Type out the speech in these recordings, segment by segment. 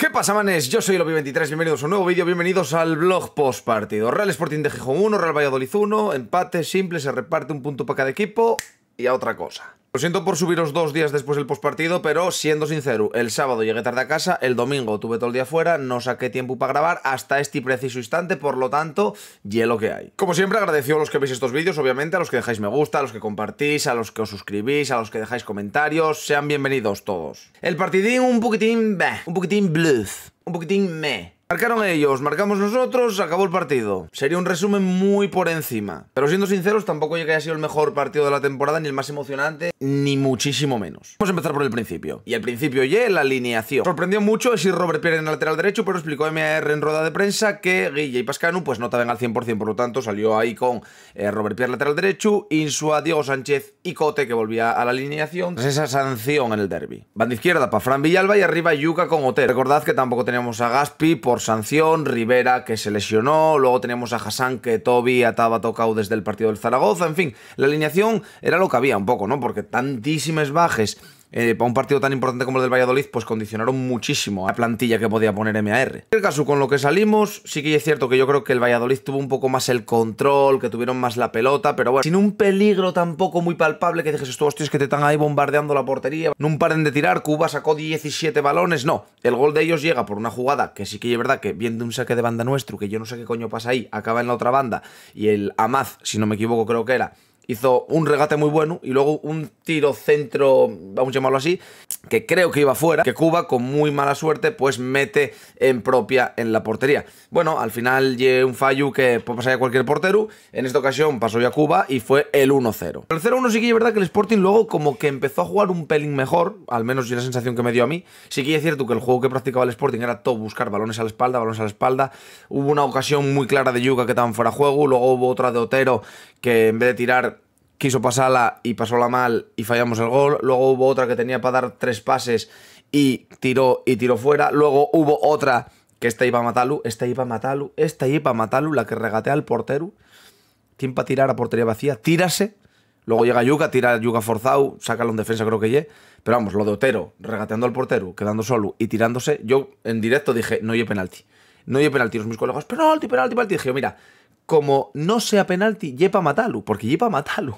¿Qué pasa, manes? Yo soy Lobi23, bienvenidos a un nuevo vídeo, bienvenidos al blog post partido. Real Sporting de Gijón 1, Real Valladolid 1, empate simple, se reparte un punto para cada equipo y a otra cosa. Lo siento por subiros dos días después del postpartido, pero siendo sincero, el sábado llegué tarde a casa, el domingo tuve todo el día fuera, no saqué tiempo para grabar hasta este preciso instante, por lo tanto, hielo que hay. Como siempre, agradezco a los que veis estos vídeos, obviamente, a los que dejáis me gusta, a los que compartís, a los que os suscribís, a los que dejáis comentarios, sean bienvenidos todos. El partidín un poquitín, un poquitín blues, un poquitín me. Marcaron ellos, marcamos nosotros, acabó el partido. Sería un resumen muy por encima. Pero siendo sinceros, tampoco llegué que haya sido el mejor partido de la temporada, ni el más emocionante, ni muchísimo menos. Vamos a empezar por el principio. Y el principio, y la alineación. Sorprendió mucho si Robert Pierre en el lateral derecho, pero explicó MAR en rueda de prensa que Guille y Pascanu pues no estaban al 100%, por lo tanto salió ahí con eh, Robert Pierre lateral derecho, Insua, Diego Sánchez y Cote, que volvía a la alineación tras esa sanción en el derby. Banda izquierda para Fran Villalba y arriba Yuca con Otero. Recordad que tampoco teníamos a Gaspi por sanción, Rivera que se lesionó, luego teníamos a Hassan que Toby ataba tocado desde el partido del Zaragoza, en fin, la alineación era lo que había un poco, ¿no? Porque tantísimas bajes eh, para un partido tan importante como el del Valladolid, pues condicionaron muchísimo a la plantilla que podía poner MAR. En el caso, con lo que salimos, sí que es cierto que yo creo que el Valladolid tuvo un poco más el control, que tuvieron más la pelota, pero bueno, sin un peligro tampoco muy palpable que dijes, estos hostias que te están ahí bombardeando la portería, no paren de tirar, Cuba sacó 17 balones, no, el gol de ellos llega por una jugada que sí que es verdad que viendo un saque de banda nuestro, que yo no sé qué coño pasa ahí, acaba en la otra banda, y el Amaz, si no me equivoco creo que era, hizo un regate muy bueno y luego un tiro centro, vamos a llamarlo así, que creo que iba fuera, que Cuba con muy mala suerte pues mete en propia en la portería. Bueno, al final llega un fallo que puede pasar a cualquier portero, en esta ocasión pasó ya Cuba y fue el 1-0. El 0-1 sí que es verdad que el Sporting luego como que empezó a jugar un pelín mejor, al menos yo la sensación que me dio a mí. Sí que es cierto que el juego que practicaba el Sporting era todo buscar balones a la espalda, balones a la espalda. Hubo una ocasión muy clara de Yuca que estaban fuera juego, luego hubo otra de Otero que en vez de tirar quiso pasarla y pasóla mal y fallamos el gol. Luego hubo otra que tenía para dar tres pases y tiró y tiró fuera. Luego hubo otra que esta iba a matarlo, esta iba a matarlo, esta iba a matarlo, la que regatea al portero. Tiene para tirar a portería vacía, tírase. Luego llega Yuca, tira Yuca forzado, sácalo en defensa, creo que ye. Pero vamos, lo de Otero, regateando al portero, quedando solo y tirándose. Yo en directo dije, no hay penalti. No hay penalti. Los mis colegas, penalti, penalti, penalti. Dije, mira, como no sea penalti, yepa matalu, porque yepa matalu.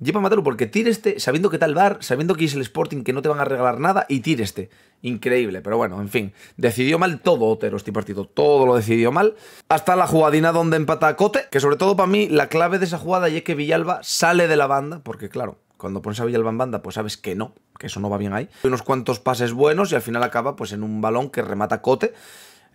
Yepa matalu porque tire este, sabiendo que tal bar, sabiendo que es el Sporting, que no te van a regalar nada, y tire este. Increíble, pero bueno, en fin. Decidió mal todo Otero este partido, todo lo decidió mal. Hasta la jugadina donde empata Cote, que sobre todo para mí la clave de esa jugada es que Villalba sale de la banda, porque claro, cuando pones a Villalba en banda, pues sabes que no, que eso no va bien ahí. Unos cuantos pases buenos y al final acaba pues en un balón que remata Cote.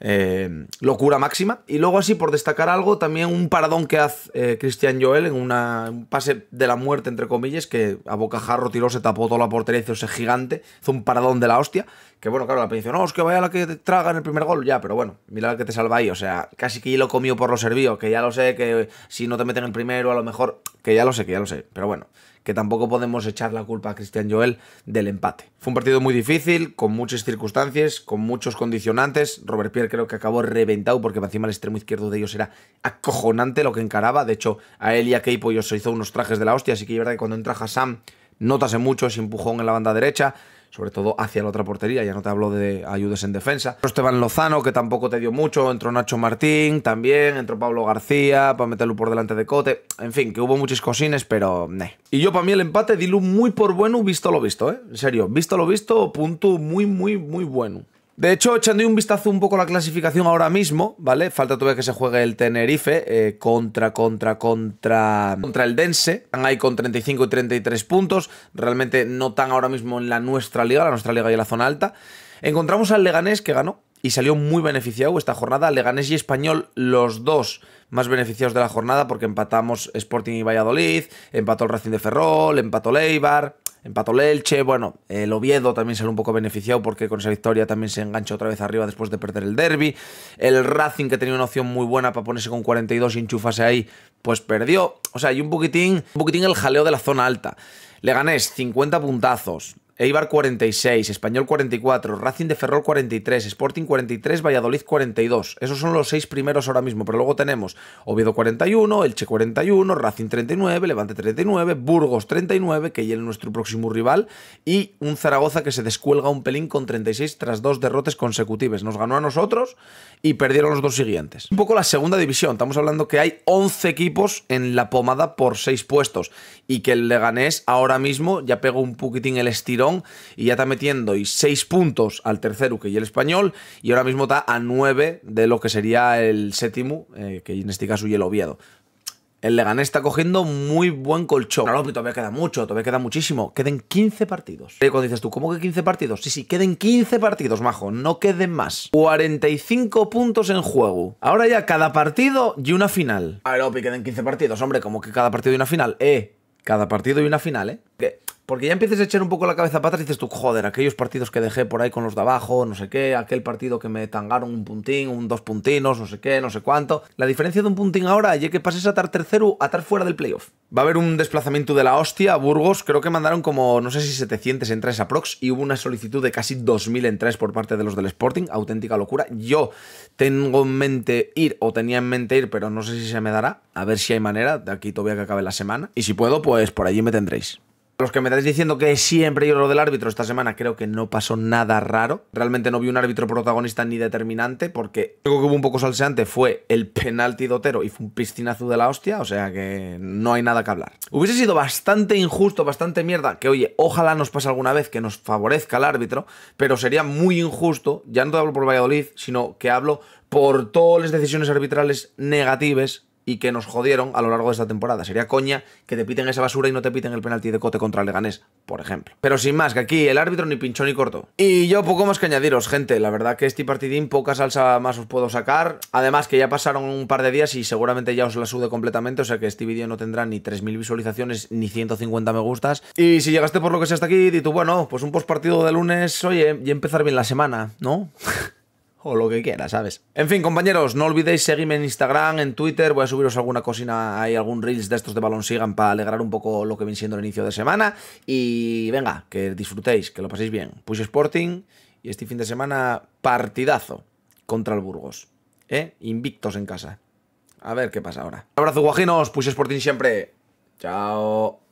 Eh, locura máxima. Y luego así, por destacar algo, también un paradón que hace eh, Cristian Joel en un pase de la muerte, entre comillas, que a bocajarro tiró, se tapó toda la portería, hizo ese gigante, hizo un paradón de la hostia. Que bueno, claro, la dice, no, es que vaya la que te traga en el primer gol, ya, pero bueno, mira la que te salva ahí, o sea, casi que lo comió por lo servido, que ya lo sé, que si no te meten el primero, a lo mejor, que ya lo sé, que ya lo sé, pero bueno, que tampoco podemos echar la culpa a Cristian Joel del empate. Fue un partido muy difícil, con muchas circunstancias, con muchos condicionantes. Robert Pierre creo que acabó reventado porque encima el extremo izquierdo de ellos era acojonante lo que encaraba. De hecho, a él y a Keipo ellos se hizo unos trajes de la hostia, así que es verdad que cuando entra Hassan, notase mucho ese empujón en la banda derecha sobre todo hacia la otra portería, ya no te hablo de ayudas en defensa. Esteban Lozano, que tampoco te dio mucho, entró Nacho Martín también, entró Pablo García para meterlo por delante de Cote, en fin, que hubo muchos cosines, pero ne. Y yo para mí el empate dilu muy por bueno, visto lo visto, ¿eh? En serio, visto lo visto, punto muy, muy, muy bueno. De hecho, echando un vistazo un poco a la clasificación ahora mismo, ¿vale? Falta todavía que se juegue el Tenerife eh, contra, contra, contra, contra el Dense. Están ahí con 35 y 33 puntos. Realmente no están ahora mismo en la nuestra liga, la nuestra liga y la zona alta. Encontramos al Leganés que ganó y salió muy beneficiado esta jornada. Leganés y Español, los dos más beneficiados de la jornada porque empatamos Sporting y Valladolid, empató el Racing de Ferrol, empató Leibar, empató Elche, bueno, el Oviedo también salió un poco beneficiado porque con esa victoria también se engancha otra vez arriba después de perder el derby. El Racing, que tenía una opción muy buena para ponerse con 42 y enchufarse ahí, pues perdió. O sea, hay un poquitín, un poquitín el jaleo de la zona alta. Le Leganés, 50 puntazos. Eibar 46, Español 44, Racing de Ferrol 43, Sporting 43, Valladolid 42. Esos son los seis primeros ahora mismo, pero luego tenemos Oviedo 41, Elche 41, Racing 39, Levante 39, Burgos 39, que ya es nuestro próximo rival, y un Zaragoza que se descuelga un pelín con 36 tras dos derrotes consecutivas. Nos ganó a nosotros y perdieron los dos siguientes. Un poco la segunda división, estamos hablando que hay 11 equipos en la pomada por 6 puestos y que el Leganés ahora mismo ya pegó un poquitín el estirón y ya está metiendo y 6 puntos al tercero que y el español y ahora mismo está a 9 de lo que sería el séptimo, eh, que en este caso y el Oviedo. El Leganés está cogiendo muy buen colchón. Claro, pero todavía queda mucho, todavía queda muchísimo. Queden 15 partidos. Y cuando dices tú, ¿cómo que 15 partidos? Sí, sí, queden 15 partidos, majo, no queden más. 45 puntos en juego. Ahora ya cada partido y una final. A ver, Opi, queden 15 partidos, hombre, como que cada partido y una final. Eh, cada partido y una final, ¿eh? Porque ya empiezas a echar un poco la cabeza para atrás y dices tú, joder, aquellos partidos que dejé por ahí con los de abajo, no sé qué, aquel partido que me tangaron un puntín, un dos puntinos, no sé qué, no sé cuánto. La diferencia de un puntín ahora es que pases a estar tercero a estar fuera del playoff. Va a haber un desplazamiento de la hostia a Burgos, creo que mandaron como, no sé si 700 entradas a Prox y hubo una solicitud de casi 2000 entradas por parte de los del Sporting, auténtica locura. Yo tengo en mente ir, o tenía en mente ir, pero no sé si se me dará, a ver si hay manera, de aquí todavía que acabe la semana. Y si puedo, pues por allí me tendréis. Los que me estáis diciendo que siempre yo lo del árbitro esta semana, creo que no pasó nada raro. Realmente no vi un árbitro protagonista ni determinante, porque lo que hubo un poco salseante fue el penalti de Otero y fue un piscinazo de la hostia, o sea que no hay nada que hablar. Hubiese sido bastante injusto, bastante mierda, que oye, ojalá nos pase alguna vez que nos favorezca el árbitro, pero sería muy injusto, ya no te hablo por Valladolid, sino que hablo por todas las decisiones arbitrales negativas y que nos jodieron a lo largo de esta temporada. Sería coña que te piten esa basura y no te piten el penalti de cote contra el Leganés, por ejemplo. Pero sin más, que aquí el árbitro ni pinchó ni cortó. Y yo poco más que añadiros, gente. La verdad que este partidín poca salsa más os puedo sacar. Además que ya pasaron un par de días y seguramente ya os la sude completamente, o sea que este vídeo no tendrá ni 3.000 visualizaciones ni 150 me gustas. Y si llegaste por lo que sea hasta aquí, di tú, bueno, pues un post partido de lunes, oye, y empezar bien la semana, ¿no? o lo que quiera, ¿sabes? En fin, compañeros, no olvidéis seguirme en Instagram, en Twitter, voy a subiros alguna cosina, hay algún reels de estos de balón sigan para alegrar un poco lo que viene siendo el inicio de semana y venga, que disfrutéis, que lo paséis bien. Push Sporting y este fin de semana partidazo contra el Burgos, ¿eh? Invictos en casa. A ver qué pasa ahora. Un abrazo guajinos, Push Sporting siempre. Chao.